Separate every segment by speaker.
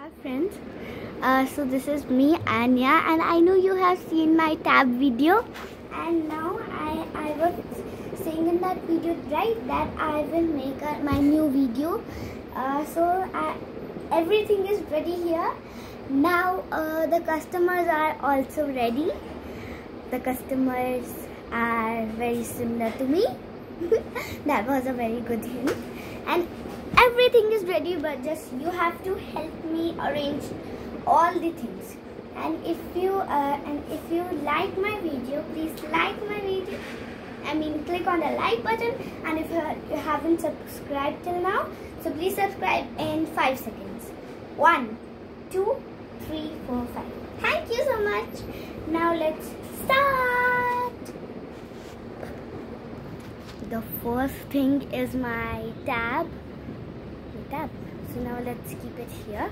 Speaker 1: Hi friends, uh, so this is me Anya and I know you have seen my tab video. And now I, I was saying in that video right that I will make my new video. Uh, so I, everything is ready here. Now uh, the customers are also ready. The customers are very similar to me. That was a very good hint and everything is ready but just you have to help me arrange all the things. And if you uh, and if you like my video please like my video. I mean click on the like button. And if you, haven't subscribed till now so please subscribe in 5 seconds. 1 2 3 4 5 thank you so much. Now let's start. The first thing is my tab so now let's keep it here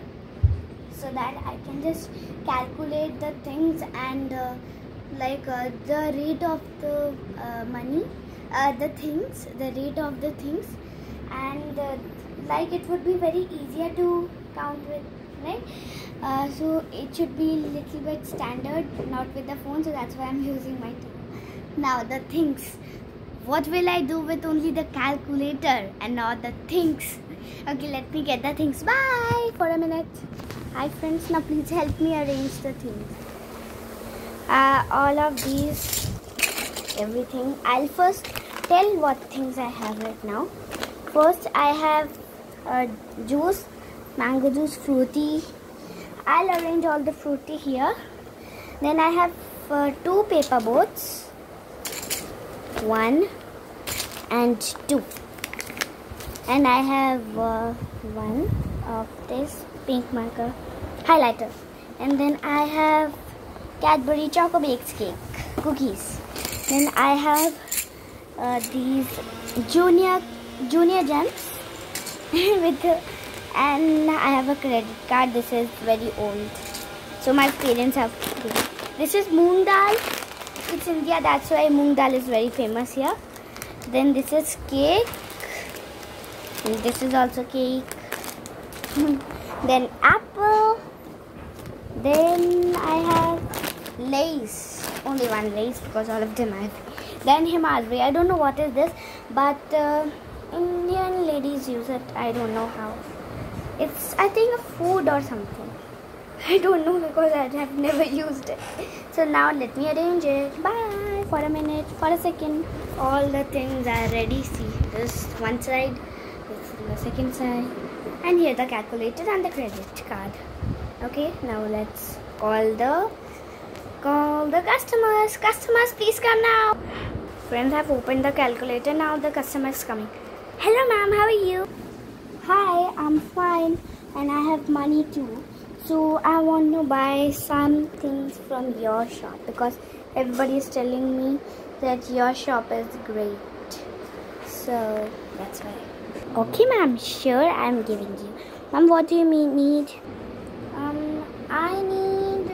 Speaker 1: so that I can just calculate the things and uh, like uh, the rate of the uh, money uh, the things the rate of the things. And uh, like it would be very easier to count with right uh, so it should be little bit standard not with the phone. So that's why I'm using my now the things what will I do with only the calculator and not the things? Okay let me get the things. Bye for a minute. Hi friends. Now please help me arrange the things. Uh, all of these everything. I'll first tell what things I have right now. First I have uh, juice mango juice fruity. I'll arrange all the fruity here. Then I have uh, two paper boats one and two. And I have uh, one of this pink marker highlighter. And then I have Cadbury Choco Bakes cake cookies. Then I have uh, these junior junior gems with and I have a credit card. This is very old. So my parents have this is moong dal it's India that's why moong dal is very famous here. Then this is cake. And this is also cake. Then apple. Then I have Lay's. Only one Lay's because all of them have. Then Himalaya I don't know what is this but uh, Indian ladies use it. I don't know how. It's I think a food or something I don't know because I have never used it. So now let me arrange it. Bye. For a minute for a second. All the things are ready. See this one side this is the second side. And here the calculator and the credit card. Okay now let's call the call the customers. Customers please come now. Friends have opened the calculator. Now the customer is coming. Hello ma'am. How are you? Hi i'm fine. And i have money too so i want to buy some things from your shop because everybody is telling me that your shop is great. So that's why. Okay ma'am. Sure i'm giving you. Ma'am what do you mean need? Um i need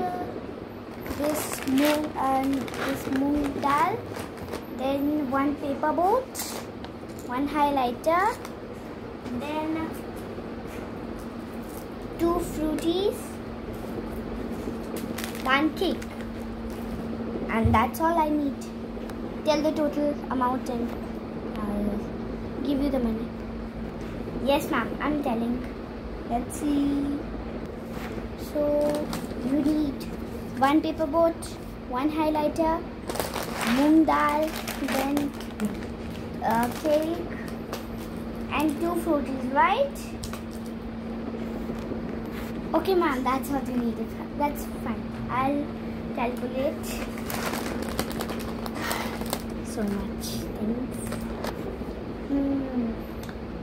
Speaker 1: this moon and uh, this moong dal then one paper boat one highlighter then two fruities one cake. And that's all I need. Tell the total amount and I'll give you the money. Yes ma'am I'm telling. Let's see. So you need one paper boat one highlighter moong dal then uh, cake and two fruities right okay ma'am that's what you needed that's fine I'll calculate so much things. Hmm.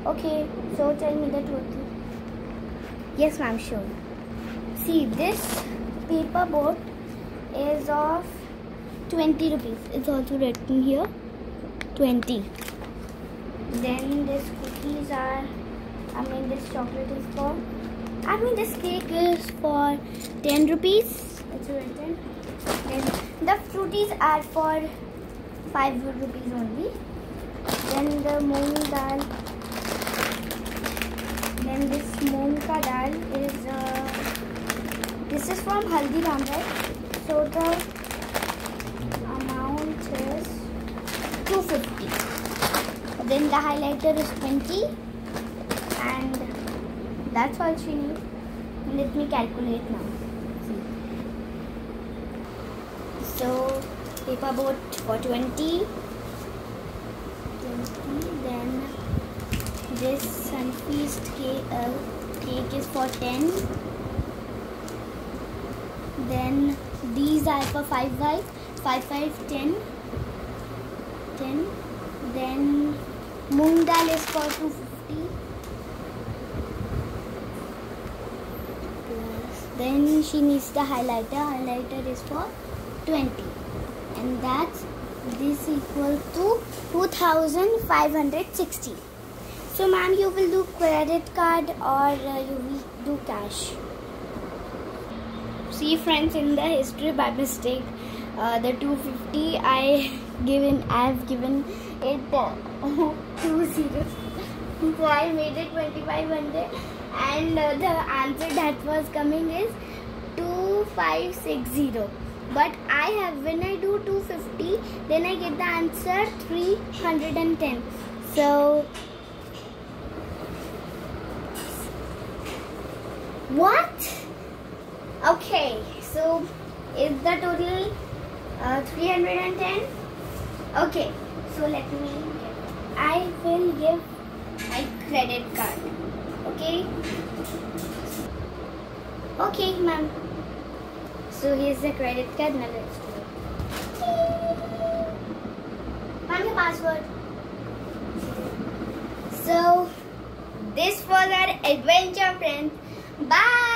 Speaker 1: Okay, so tell me the total. Yes, ma'am, sure. See, this paper boat is of 20 rupees. It's also written here 20. Then this cookies are, I mean, this chocolate is for, I mean, this cake is for 10 rupees. It's written. Then the fruities are for 5 rupees only then the moong dal then this moong ka dal is uh, is from Haldiram, right? So the amount is 250. Then the highlighter is 20 and that's all she needs. Let me calculate now. So paper boat for 20. 20 then this sunfeast cake, uh, cake is for 10 then these are for 5 5 5 5 10 10 then moong dal is for 250 then she needs the highlighter. Highlighter is for 20 and that's this equal to 2560 so ma'am you will do credit card or uh, you will do cash. See friends in the history by mistake uh, the 250 I given I have given it uh, two zeros. So I made it 2500 and uh, the answer that was coming is 2560 but I have when I do 250 then I get the answer 310 so what? Okay so is the total uh, 310 okay so let me I will give my credit card okay okay ma'am so here's the credit card. Now let's do it. Find your password. So this was our adventure friends. Bye.